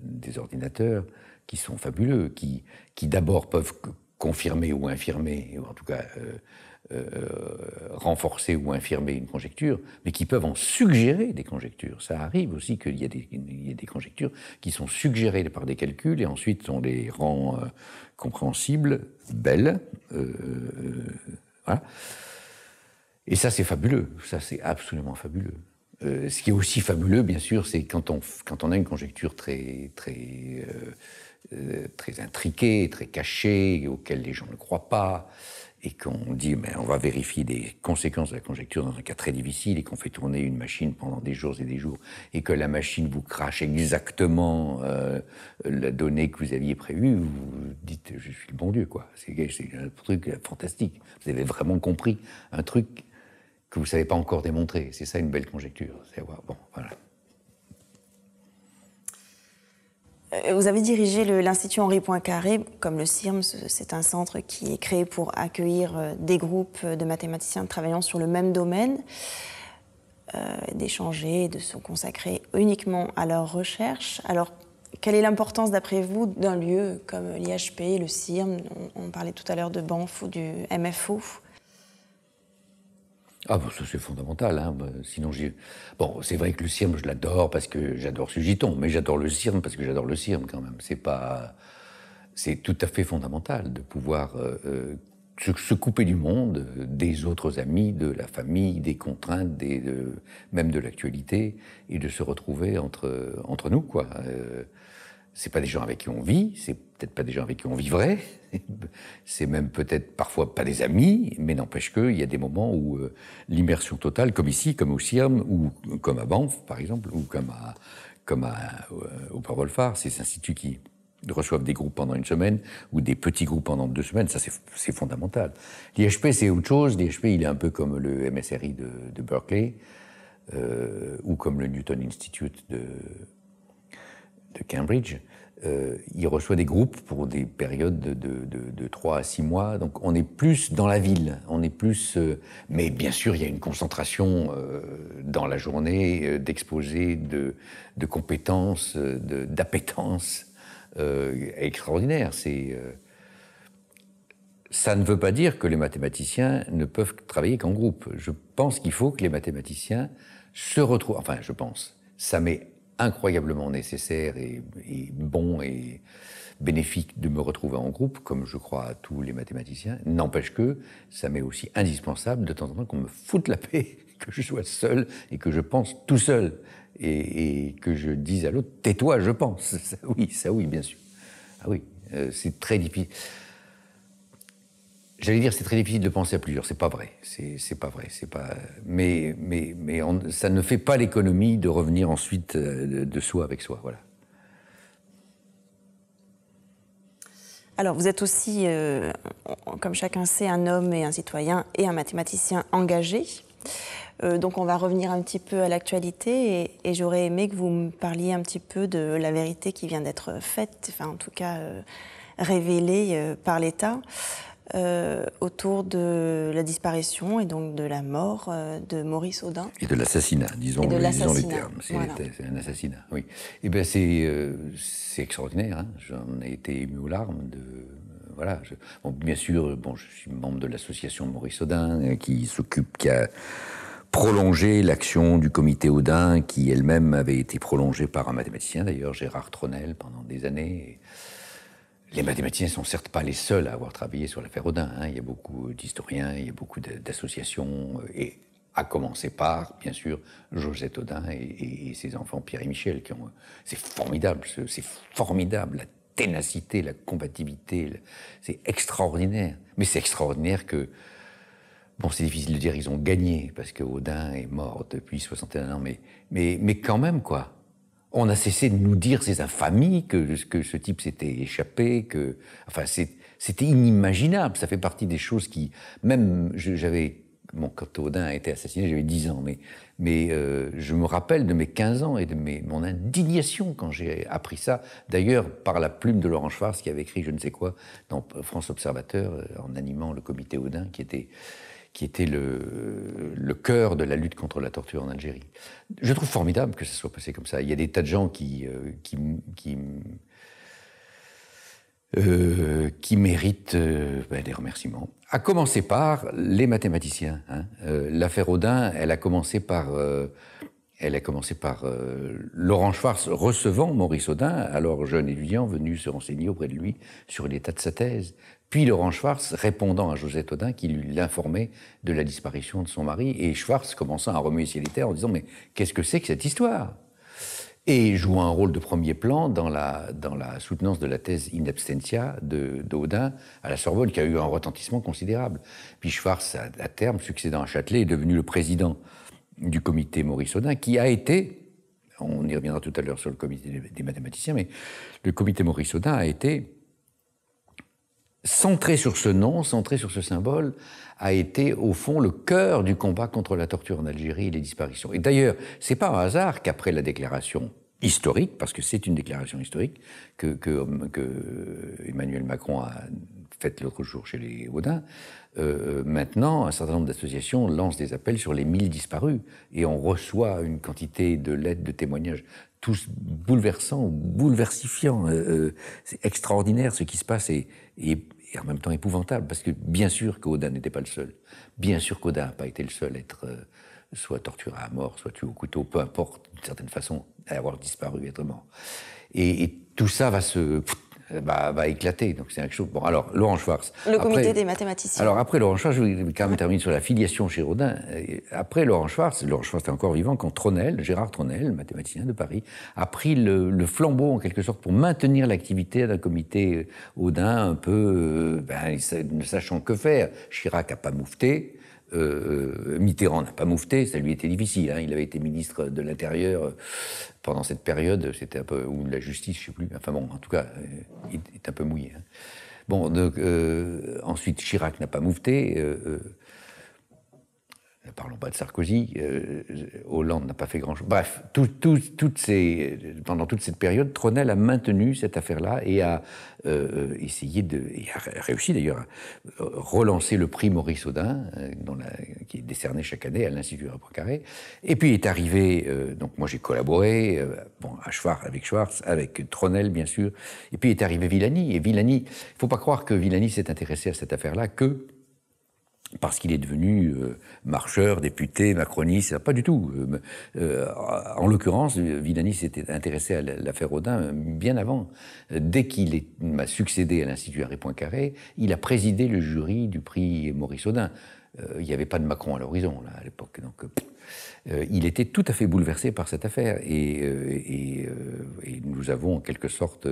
des ordinateurs qui sont fabuleux, qui, d'abord peuvent confirmer ou infirmer, ou en tout cas euh, euh, renforcer ou infirmer une conjecture, mais qui peuvent en suggérer des conjectures. Ça arrive aussi qu'il y, a des conjectures qui sont suggérées par des calculs et ensuite on les rend euh, compréhensibles, belles. voilà. Et ça, c'est fabuleux. Ça, c'est absolument fabuleux. Euh, ce qui est aussi fabuleux, bien sûr, c'est quand on, quand on a une conjecture très, très, euh, euh, très intriquée, très cachée, auquel les gens ne croient pas, et qu'on dit, mais on va vérifier des conséquences de la conjecture dans un cas très difficile, et qu'on fait tourner une machine pendant des jours et des jours, et que la machine vous crache exactement la donnée que vous aviez prévue, vous dites, je suis le bon Dieu, quoi. C'est un truc fantastique. Vous avez vraiment compris un truc que vous ne savez pas encore démontrer. C'est ça une belle conjecture. Bon, voilà. Euh, vous avez dirigé l'Institut Henri Poincaré, comme le CIRM, c'est un centre qui est créé pour accueillir euh, des groupes de mathématiciens travaillant sur le même domaine, euh, d'échanger, de se consacrer uniquement à leur recherche. Alors, quelle est l'importance, d'après vous, d'un lieu comme l'IHP, le CIRM? On, parlait tout à l'heure de Banff ou du MFO ah, bon, ça c'est fondamental. Hein. Bah, sinon, j'ai. Bon, c'est vrai que le cirme, je l'adore parce que j'adore ce giton, mais j'adore le cirme parce que j'adore le cirme quand même. C'est pas. C'est tout à fait fondamental de pouvoir euh, euh, se, couper du monde, des autres amis, de la famille, des contraintes, des, même de l'actualité, et de se retrouver entre, entre nous, quoi. Euh, c'est pas des gens avec qui on vit, c'est peut-être pas des gens avec qui on vivrait, <laughs> c'est même peut-être parfois pas des amis, mais n'empêche qu'il y a des moments où euh, l'immersion totale, comme ici, comme au CIRM, ou comme à Banff, par exemple, ou comme, à, comme à, euh, au Parvolfar, ces instituts qui reçoivent des groupes pendant une semaine, ou des petits groupes pendant deux semaines, ça c'est fondamental. L'IHP c'est autre chose, l'IHP il est un peu comme le MSRI de, de Berkeley, euh, ou comme le Newton Institute de de Cambridge, euh, il reçoit des groupes pour des périodes de, de, 3 à 6 mois. Donc on est plus dans la ville, on est plus... Euh, mais bien sûr, il y a une concentration euh, dans la journée d'exposés, de, compétences, d'appétence extraordinaire. C'est... ça ne veut pas dire que les mathématiciens ne peuvent travailler qu'en groupe. Je pense qu'il faut que les mathématiciens se retrouvent. Enfin, je pense. Ça incroyablement nécessaire et, bon et bénéfique de me retrouver en groupe, comme je crois à tous les mathématiciens. N'empêche que ça m'est aussi indispensable de temps en temps qu'on me foute la paix, <laughs> que je sois seul et que je pense tout seul et, que je dise à l'autre tais-toi, je pense. <laughs> oui, ça oui, bien sûr. Ah oui, c'est très difficile. J'allais dire c'est très difficile de penser à plusieurs. C'est pas vrai. C'est pas vrai. C'est pas. Mais mais mais ça ne fait pas l'économie de revenir ensuite de, soi avec soi. Voilà. Alors, vous êtes aussi, comme chacun sait, un homme et un citoyen et un mathématicien engagé. Euh, donc on va revenir un petit peu à l'actualité et, j'aurais aimé que vous me parliez un petit peu de la vérité qui vient d'être faite, enfin en tout cas euh, révélée euh, par l'État. Autour de la disparition et donc de la mort de Maurice Audin. Et de l'assassinat, disons, disons les termes. C'est un assassinat, oui. Et eh bien c'est extraordinaire. Hein. J'en ai été ému aux larmes de, voilà. bien sûr, bon, je suis membre de l'association Maurice Audin qui s'occupe, qui a prolonger l'action du comité Audin, qui elle-même avait été prolongée par un mathématicien, d'ailleurs, Gérard Tronel, pendant des années. Les mathématiciens sont certes pas les seuls à avoir travaillé sur l'affaire Audin. Hein. Il y a beaucoup d'historiens, il y a beaucoup d'associations, et à commencer par, bien sûr, Josette Audin et, ses enfants Pierre et Michel. qui ont. C'est formidable, c'est formidable, la ténacité, la combativité, c'est extraordinaire. Mais c'est extraordinaire que Bon, c'est difficile de dire ils ont gagné, parce que Odin est mort depuis 61 ans, mais, mais, mais quand même, quoi. On a cessé de nous dire ces infamies, que, ce type s'était échappé, que. Enfin, c'était inimaginable. Ça fait partie des choses qui. Même, j'avais. Bon, quand Odin a été assassiné, j'avais 10 ans, mais, mais euh, je me rappelle de mes 15 ans et de mes, mon indignation quand j'ai appris ça. D'ailleurs, par la plume de Laurent Schwartz, qui avait écrit je ne sais quoi dans France Observateur, euh, en animant le comité Odin, qui était qui était le, cœur de la lutte contre la torture en Algérie. Je trouve formidable que ça soit passé comme ça. Il y a des tas de gens qui, euh, qui, qui, euh, méritent euh, ben, des remerciements. À commencer par les mathématiciens. Hein. L'affaire Audin, elle a commencé par elle a commencé par Laurent Schwartz recevant Maurice Audin, alors jeune étudiant venu se renseigner auprès de lui sur l'état de sa thèse. Puis Laurent Schwartz répondant à Josette Audin qui l'informait de la disparition de son mari, et Schwartz commençant à remuer ciel et terre en disant Mais qu'est-ce que c'est que cette histoire? Et jouant un rôle de premier plan dans la, dans la soutenance de la thèse in absentia d'Audin à la Sorbonne, qui a eu un retentissement considérable. Puis Schwartz, à, terme, succédant à Châtelet, est devenu le président du comité Maurice Audin, qui a été, on y reviendra tout à l'heure sur le comité des mathématiciens, mais le comité Maurice Audin a été centré sur ce nom, centré sur ce symbole, a été au fond le cœur du combat contre la torture en Algérie et les disparitions. Et d'ailleurs, c'est pas un hasard qu'après la déclaration historique, parce que c'est une déclaration historique que, Emmanuel Macron a faite l'autre jour chez les Audins, euh, maintenant, un certain nombre d'associations lancent des appels sur les 1000 disparus et on reçoit une quantité de lettres, de témoignages, tous bouleversants, bouleversifiants. Euh, euh, c'est extraordinaire ce qui se passe et, en même temps épouvantable, parce que bien sûr qu'Audin n'était pas le seul. Bien sûr qu'Audin n'a pas été le seul à être soit torturé à mort, soit tué au couteau, peu importe, d'une certaine façon, à avoir disparu, être mort. Et, et tout ça va se va, éclater. Donc c'est quelque chose. Bon, alors Laurent Schwartz. Le comité des mathématiciens. Alors après Laurent Schwartz, je vais quand même terminer sur la filiation chez Rodin. Après Laurent Schwartz, Laurent Schwartz est encore vivant quand Tronel, Gérard Tronel, mathématicien de Paris, a pris le, flambeau en quelque sorte pour maintenir l'activité d'un comité Audin un peu, euh, ben, ne sachant que faire. Chirac a pas moufté. Euh, Mitterrand n'a pas moufté, ça lui était difficile. Hein. Il avait été ministre de l'Intérieur euh, pendant cette période, c'était un peu ou de la justice, je sais plus. Enfin bon, en tout cas, euh, il est un peu mouillé. Hein. Bon, donc ensuite Chirac n'a pas moufté ne parlons pas de Sarkozy, euh, Hollande n'a pas fait grand-chose. Bref, pendant toute cette période, Tronel a maintenu cette affaire-là et a euh, essayé de, et a réussi d'ailleurs à relancer le prix Maurice Audin, euh, qui est décerné chaque année à l'Institut Poincaré. Et puis est arrivé, donc moi j'ai collaboré, avec Schwartz, avec Tronel bien sûr, et puis est arrivé Villani. Et Villani, il ne faut pas croire que Villani s'est intéressé à cette affaire-là que parce qu'il est devenu euh, marcheur, député, macroniste, pas du tout. Euh, euh, en l'occurrence, Villani s'était intéressé à l'affaire Audin bien avant. Dès qu'il m'a succédé à l'Institut Harry Poincaré, il a présidé le jury du prix Maurice Audin. il n'y avait pas de Macron à l'horizon, à l'époque. Donc, il était tout à fait bouleversé par cette affaire. Et, et nous avons, en quelque sorte,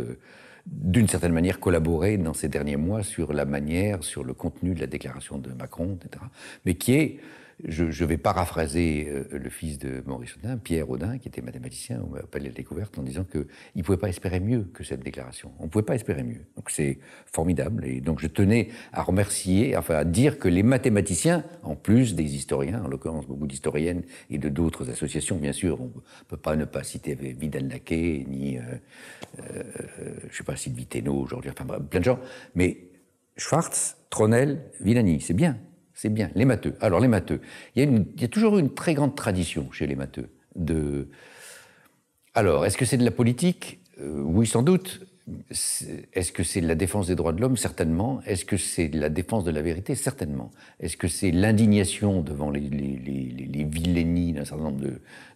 d'une certaine manière, collaboré dans ces derniers mois sur la manière, sur le contenu de la déclaration de Macron, etc. Mais qui est je, vais paraphraser euh, le fils de Maurice Audin, Pierre Audin, qui était mathématicien au Palais de la Découverte, en disant qu'il ne pouvait pas espérer mieux que cette déclaration. On ne pouvait pas espérer mieux. Donc c'est formidable. Et donc je tenais à remercier, enfin à dire que les mathématiciens, en plus des historiens, en l'occurrence beaucoup d'historiennes et de d'autres associations, bien sûr, on ne peut pas ne pas citer Vidal Naquet, ni, euh, euh, je ne sais pas, Sylvie Thénault aujourd'hui, enfin plein de gens, mais Schwartz, Tronel, Villani, c'est bien. C'est bien, les matheux. Alors, les matheux. Il y, a toujours eu une très grande tradition chez les matheux. De... Alors, est-ce que c'est de la politique? Euh, Oui, sans doute. Est-ce que c'est de la défense des droits de l'homme? Certainement. Est-ce que c'est de la défense de la vérité? Certainement. Est-ce que c'est l'indignation devant les, les, vilainies d'un certain nombre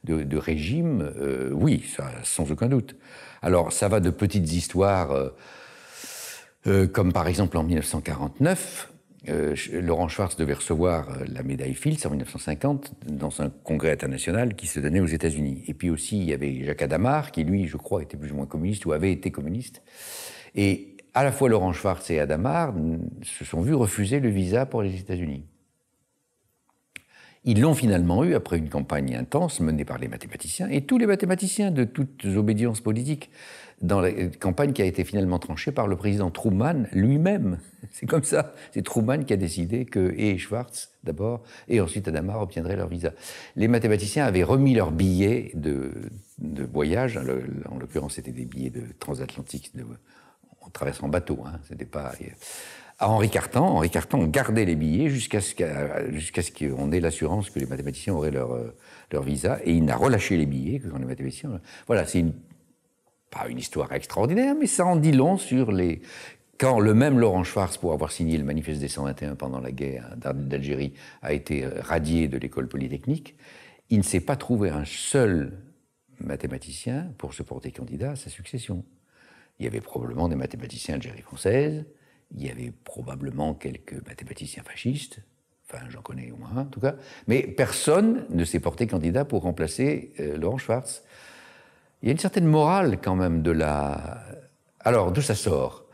de, régimes? Euh, Oui, sans aucun doute. Alors, ça va de petites histoires, euh, comme par exemple en 1949, euh, Laurent Schwartz devait recevoir euh, la médaille Fields en 1950 dans un congrès international qui se donnait aux États-Unis. Et puis aussi, il y avait Jacques Adamar, qui lui, je crois, était plus ou moins communiste ou avait été communiste. Et à la fois Laurent Schwartz et Adamar se sont vus refuser le visa pour les États-Unis. Ils l'ont finalement eu après une campagne intense menée par les mathématiciens et tous les mathématiciens de toutes obédiences politiques dans la campagne qui a été finalement tranchée par le président Truman lui-même. C'est comme ça. C'est Truman qui a décidé que et Schwartz d'abord et ensuite Adamar obtiendraient leur visa. Les mathématiciens avaient remis leurs billets de, voyage. En l'occurrence, c'était des billets de transatlantique. De, on traverse en bateau. Hein, c'était pas à Henri Cartan. Henri Cartan gardait les billets jusqu'à ce qu'on ait l'assurance que les mathématiciens auraient leur, euh, leur visa, et il n'a relâché les billets que quand les mathématiciens. Voilà, c'est pas une histoire extraordinaire, mais ça en dit long sur les. Quand le même Laurent Schwartz, pour avoir signé le manifeste des 121 pendant la guerre d'Algérie, a été radié de l'école polytechnique, il ne s'est pas trouvé un seul mathématicien pour se porter candidat à sa succession. Il y avait probablement des mathématiciens d'Algérie française, il y avait probablement quelques mathématiciens fascistes, enfin j'en connais au moins un en tout cas, mais personne ne s'est porté candidat pour remplacer euh, Laurent Schwartz. Il y a une certaine morale quand même de la... Alors, d'où ça sort?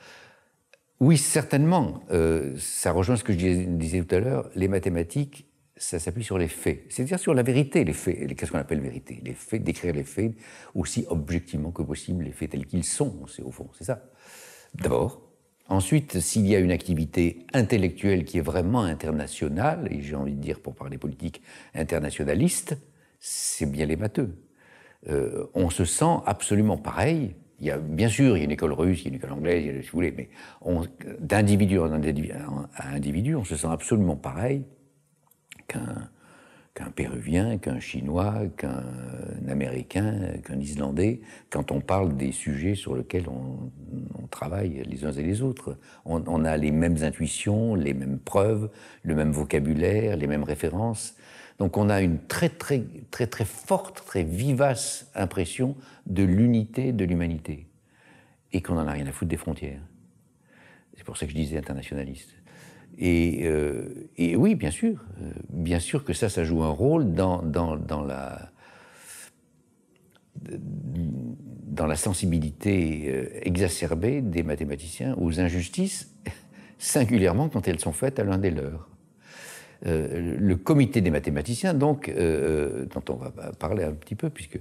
Oui, certainement. Euh, ça rejoint ce que je disais, tout à l'heure. Les mathématiques, ça s'appuie sur les faits. C'est-à-dire sur la vérité, les faits. Qu'est-ce qu'on appelle vérité? Les faits, décrire les faits aussi objectivement que possible, les faits tels qu'ils sont, c'est au fond, c'est ça. D'abord. Ensuite, s'il y a une activité intellectuelle qui est vraiment internationale, et j'ai envie de dire, pour parler politique, internationaliste, c'est bien les matheux. Euh, on se sent absolument pareil. Il y a, bien sûr, il y a une école russe, il y a une école anglaise, si vous voulez, mais d'individu à individu, on se sent absolument pareil qu'un Péruvien, qu'un Chinois, qu'un Américain, qu'un Islandais, quand on parle des sujets sur lesquels on, travaille les uns et les autres. On, a les mêmes intuitions, les mêmes preuves, le même vocabulaire, les mêmes références. Donc on a une très très très très forte, très vivace impression de l'unité de l'humanité et qu'on n'en a rien à foutre des frontières. C'est pour ça que je disais internationaliste. Et, euh, oui, bien sûr, euh, bien sûr que ça, ça joue un rôle dans, dans, la dans la sensibilité euh, exacerbée des mathématiciens aux injustices, <laughs> singulièrement quand elles sont faites à l'un des leurs. Euh, le comité des mathématiciens, donc, euh, euh, dont on va parler un petit peu, puisque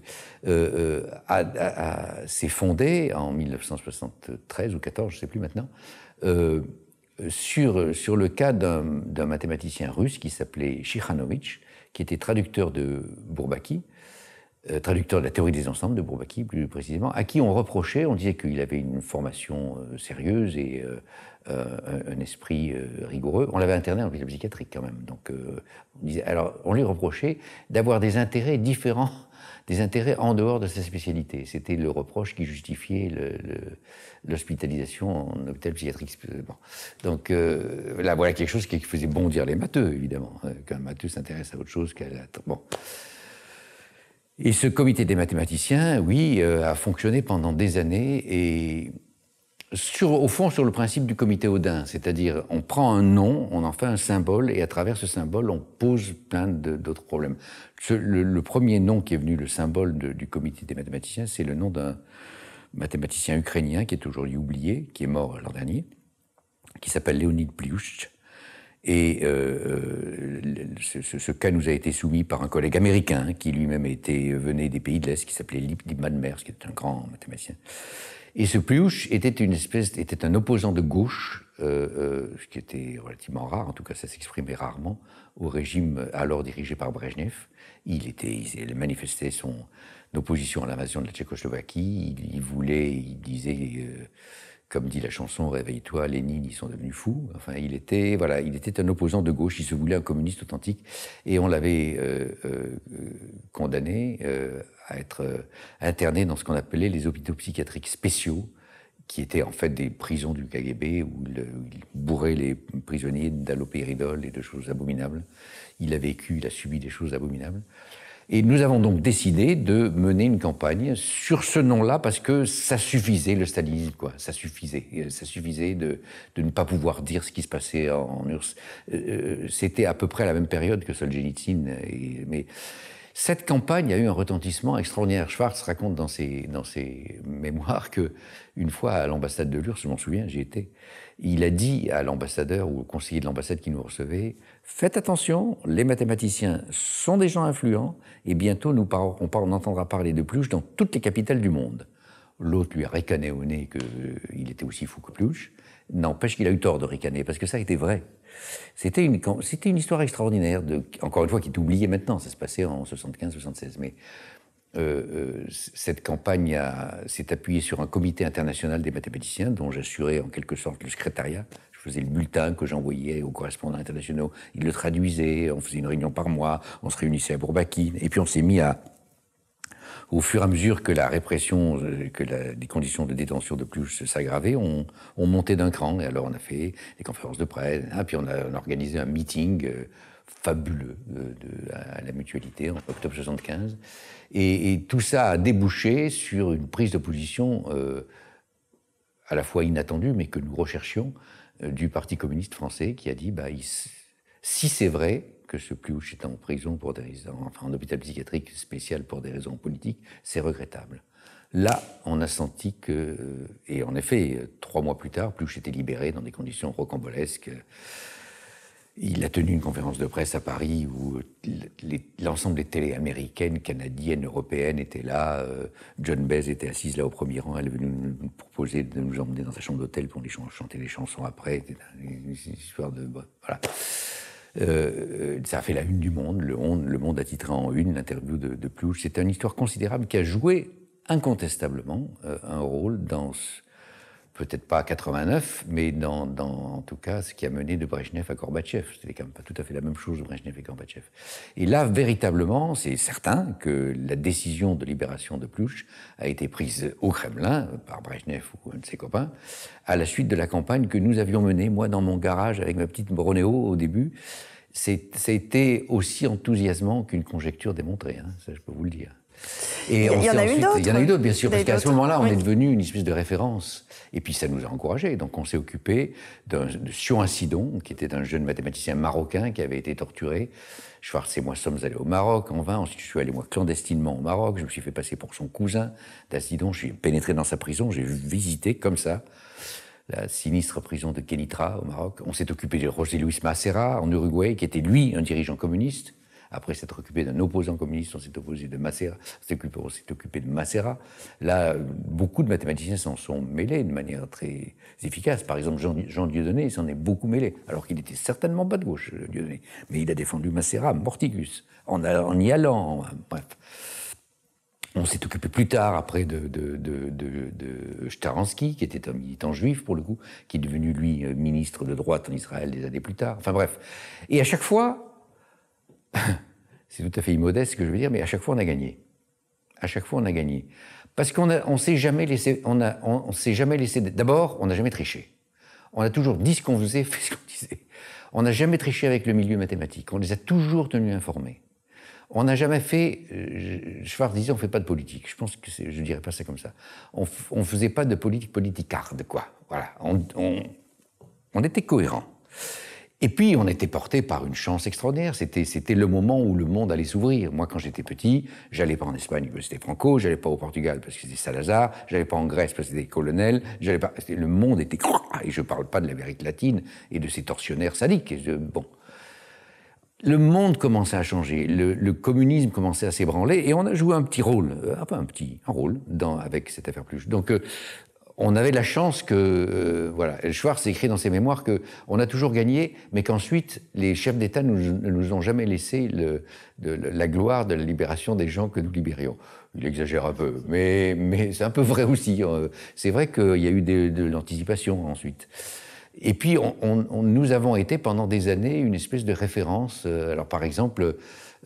s'est fondé en 1973 ou 14, je ne sais plus maintenant, sur, sur le cas d'un mathématicien russe qui s'appelait Shikhanovich, qui était traducteur de Bourbaki, traducteur de la théorie des ensembles de Bourbaki plus précisément, à qui on reprochait, on disait qu'il avait une formation sérieuse et euh, un, esprit euh, rigoureux. On l'avait interné en hôpital psychiatrique quand même. Donc, euh, on lui reprochait d'avoir des intérêts différents, <laughs> des intérêts en dehors de sa spécialité. C'était le reproche qui justifiait l'hospitalisation en hôpital psychiatrique. Donc là, voilà quelque chose qui faisait bondir les matheux, évidemment. Qu'un matheux s'intéresse à autre chose qu'à la... Et ce comité des mathématiciens, oui, a fonctionné pendant des années et au fond, sur le principe du comité Odin, c'est-à-dire on prend un nom, on en fait un symbole, et à travers ce symbole, on pose plein d'autres problèmes. le, premier nom qui est venu, le symbole du comité des mathématiciens, c'est le nom mathématicien ukrainien qui est aujourd'hui oublié, qui est mort l'an dernier, qui s'appelle Leonid Pliouch. Et euh, ce, cas nous a été soumis par un collègue américain qui lui-même était venait des pays de l'Est, qui s'appelait Lippmann Mers, qui était un grand mathématicien. Et ce Pliouch était une espèce, était un opposant de gauche, euh, euh, ce qui était relativement rare, en tout cas ça s'exprimait rarement, au régime alors dirigé par Brezhnev. Il était, il manifestait son opposition à l'invasion de la Tchécoslovaquie. Il, voulait, il disait comme dit la chanson Réveille-toi, Lénine, ils sont devenus fous. Enfin, il était, voilà, il était un opposant de gauche, il se voulait un communiste authentique, et on l'avait euh, euh, condamné euh, à être interné dans ce qu'on appelait les hôpitaux psychiatriques spéciaux, qui étaient en fait des prisons du KGB où il, bourrait les prisonniers d'allopéridol et de choses abominables. Il a vécu, il a subi des choses abominables. Et nous avons donc décidé de mener une campagne sur ce nom-là parce que ça suffisait, le stalinisme, quoi. Ça suffisait. Ça suffisait de, ne pas pouvoir dire ce qui se passait en, URSS. Euh, euh, c'était à peu près à la même période que Solzhenitsyn. Mais cette campagne a eu un retentissement extraordinaire. Schwartz raconte dans ses, dans ses mémoires que une fois à l'ambassade de l'URSS, je m'en souviens, j'y étais, il a dit à l'ambassadeur ou au conseiller de l'ambassade qui nous recevait Faites attention, les mathématiciens sont des gens influents et bientôt nous on, on entendra parler de Pluche dans toutes les capitales du monde. L'autre lui a ricané au nez qu'il était aussi fou que Pluche. N'empêche qu'il a eu tort de ricaner, parce que ça a été vrai. C'était une, c'était une histoire extraordinaire, encore une fois, qui est oubliée maintenant, ça se passait en 75-76. Mais euh, euh, cette campagne s'est appuyée sur un comité international des mathématiciens, dont j'assurais en quelque sorte le secrétariat. Je faisais le bulletin que j'envoyais aux correspondants internationaux. Ils le traduisaient, on faisait une réunion par mois, on se réunissait à Bourbaki, et puis on s'est mis à, au fur et à mesure que la répression, euh, que les conditions de détention de plus s'aggravaient, on, on, montait d'un cran. Et alors on a fait des conférences de presse, et hein, puis on a, organisé un meeting fabuleux de, à la mutualité en octobre 75. Et, tout ça a débouché sur une prise de position euh, à la fois inattendue, mais que nous recherchions, euh, du Parti communiste français, qui a dit bah, si c'est vrai que ce Pliouche est en prison pour des raisons, enfin en hôpital psychiatrique spécial pour des raisons politiques, c'est regrettable. Là, on a senti que, euh, et en effet, trois mois plus tard, Pliouche était libéré dans des conditions rocambolesques. Il a tenu une conférence de presse à Paris où l'ensemble des télés américaines, canadiennes, européennes étaient là. Euh, John Baez était assise là au premier rang. Elle est venue nous proposer de nous emmener dans sa chambre d'hôtel pour chanter les chansons après. Une histoire de. Voilà. Euh, ça a fait la une du monde. Le Monde, le a titré en une l'interview de, de Plouche. C'est une histoire considérable qui a joué incontestablement euh, un rôle dans peut-être pas à 89, mais dans, en tout cas ce qui a mené de Brezhnev à Gorbatchev. C'était quand même pas tout à fait la même chose Brezhnev et Gorbatchev. Et là, véritablement, c'est certain que la décision de libération de Plouch a été prise au Kremlin par Brezhnev ou un de ses copains, à la suite de la campagne que nous avions menée, moi dans mon garage avec ma petite Bronéo au début. C'était aussi enthousiasmant qu'une conjecture démontrée, hein, ça je peux vous le dire. Et il y, en a eu d'autres. Il y en a eu d'autres, bien sûr, parce qu'à ce moment-là, on est devenu une espèce de référence. Et puis ça nous a encouragés. Donc on s'est occupé de Sion Incidon, qui était un jeune mathématicien marocain qui avait été torturé. Schwartz et moi sommes allés au Maroc en vain. Ensuite, je suis allé moi clandestinement au Maroc. Je me suis fait passer pour son cousin d'Acidon. Je suis pénétré dans sa prison. J'ai visité comme ça la sinistre prison de Kenitra au Maroc. On s'est occupé de José Luis Macera en Uruguay, qui était lui un dirigeant communiste. Après s'être occupé d'un opposant communiste, on s'est occupé de Macera. On s'est occupé de. Là, beaucoup de mathématiciens s'en sont mêlés de manière très efficace. Par exemple, Jean, Dieudonné, s'en est beaucoup mêlé, alors qu'il n'était certainement pas de gauche, Dieudonné. Mais il a défendu Macera, Mortigus, en, y allant. Bref. On s'est occupé plus tard, après, de, de, Staransky, qui était un militant juif, pour le coup, qui est devenu, lui, ministre de droite en Israël des années plus tard. Enfin bref. Et à chaque fois, <laughs> c'est tout à fait immodeste ce que je veux dire, mais à chaque fois on a gagné. À chaque fois on a gagné. Parce qu'on ne s'est jamais laissé, on, on, laissé. D'abord, on n'a jamais triché. On a toujours dit ce qu'on faisait, <laughs> fait ce qu'on disait. On n'a jamais triché avec le milieu mathématique. On les a toujours tenus informés. On n'a jamais fait. Euh, Schwarz disait on ne fait pas de politique. Je pense que je ne dirais pas ça comme ça. On ne faisait pas de politique politicarde, quoi. Voilà. On, on, on était cohérent. Et puis, on était porté par une chance extraordinaire. C'était, le moment où le monde allait s'ouvrir. Moi, quand j'étais petit, j'allais pas en Espagne parce que c'était Franco, j'allais pas au Portugal parce que c'était Salazar, j'allais pas en Grèce parce que c'était colonel, j'allais pas. Le monde était. Et je parle pas de l'Amérique latine et de ces tortionnaires sadiques. bon. Le monde commençait à changer, le, communisme commençait à s'ébranler, et on a joué un petit rôle, euh, pas un petit, un rôle avec cette affaire plus. Donc, euh, on avait la chance que, euh, voilà, Schwartz écrit dans ses mémoires que on a toujours gagné, mais qu'ensuite les chefs d'État ne nous, ont jamais laissé le, la gloire de la libération des gens que nous libérions. Il exagère un peu, mais, mais c'est un peu vrai aussi. Hein. C'est vrai qu'il y a eu de, l'anticipation ensuite. Et puis, nous avons été pendant des années une espèce de référence. Euh, alors, par exemple,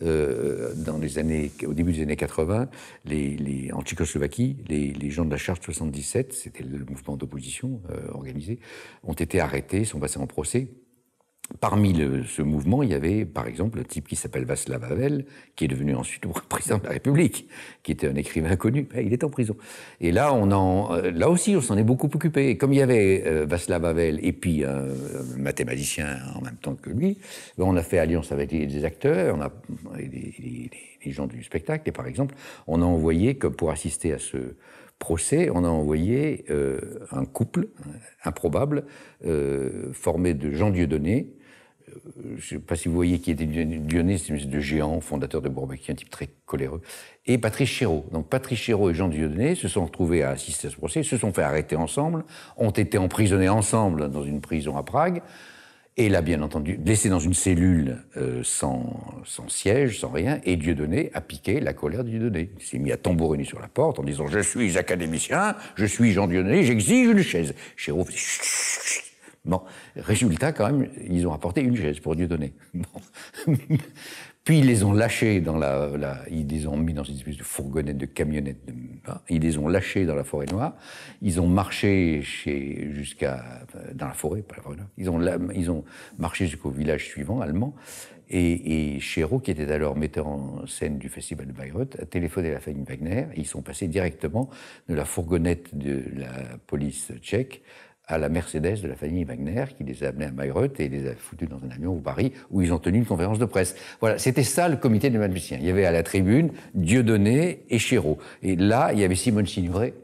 euh, dans les années, au début des années 80, les, en Tchécoslovaquie, les, gens de la Charge 77, c'était le mouvement d'opposition euh, organisé, ont été arrêtés, sont passés en procès Parmi ce mouvement, il y avait, par exemple, un type qui s'appelle Václav Havel, qui est devenu ensuite <laughs> président de la République, qui était un écrivain connu. Eh, il est en prison. Et là, on en, euh, là aussi, on s'en est beaucoup occupé. comme il y avait euh, Václav Havel et puis un mathématicien en même temps que lui, ben, on a fait alliance avec des acteurs, on a les, gens du spectacle. Et par exemple, on a envoyé, comme pour assister à ce procès, on a envoyé euh, un couple improbable formé de Jean Dieudonné, je ne sais pas si vous voyez qui était Dionée, c'est de géant, fondateur de Bourbaki, un type très coléreux, et Patrice Chéreau. Donc Patrice Chéreau et Jean Dieudonné se sont retrouvés à assister à ce procès, se sont fait arrêter ensemble, ont été emprisonnés ensemble dans une prison à Prague, et là, bien entendu, laissé dans une cellule euh, sans, sans, siège, sans rien, et Dieudonné a piqué la colère de Dieudonné. Il s'est mis à tambouriner sur la porte en disant « Je suis académicien, je suis Jean Dieudonné, j'exige une chaise ». Chéreau faisait Bon, résultat, quand même, ils ont apporté une chaise pour Dieu donner. <laughs> Puis ils les ont lâchés dans la, Ils les ont mis dans une espèce de fourgonnette, de camionnette. Hein, ils les ont lâchés dans la forêt noire. Ils ont marché jusqu'à. dans la forêt, pas la forêt noire. Ils ont, ils ont marché jusqu'au village suivant, allemand. Et, et Chéreau, qui était alors metteur en scène du festival de Bayreuth, a téléphoné à la famille Wagner. Et ils sont passés directement de la fourgonnette de la police tchèque à la Mercedes de la famille Wagner, qui les a amenés à Bayreuth et les a foutus dans un avion au Paris, où ils ont tenu une conférence de presse. Voilà, c'était ça le comité des magiciens. Il y avait à la tribune Dieudonné et Chéreau. Et là, il y avait Simone Signoret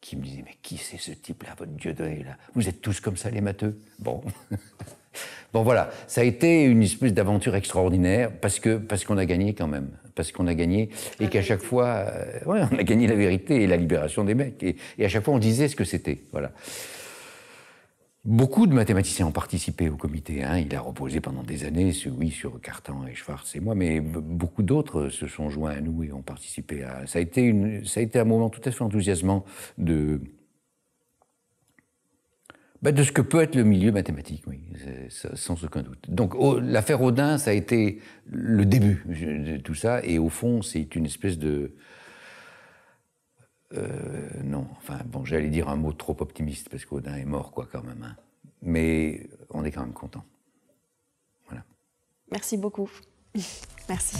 qui me disait, mais qui c'est ce type-là, votre Dieudonné, là? Vous êtes tous comme ça, les matheux? Bon. <laughs> bon, voilà, ça a été une espèce d'aventure extraordinaire, parce que parce qu'on a gagné quand même parce qu'on a gagné et qu'à chaque fois, euh, on a gagné la vérité et la libération des mecs. Et à chaque fois, on disait ce que c'était. Voilà. Beaucoup de mathématiciens ont participé au comité. Hein. Il a reposé pendant des années, oui, sur Cartan et Schwartz et moi, mais beaucoup d'autres se sont joints à nous et ont participé à. Ça a été, un moment tout à fait enthousiasmant de, bah, de ce que peut être le milieu mathématique, oui, sans aucun doute. Donc l'affaire Audin, ça a été le début de tout ça, et au fond, c'est une espèce de euh, non, enfin, bon, j'allais dire un mot trop optimiste parce qu'Audin est mort, quoi, quand même. Hein. Mais on est quand même content. Voilà. Merci beaucoup. <laughs> Merci.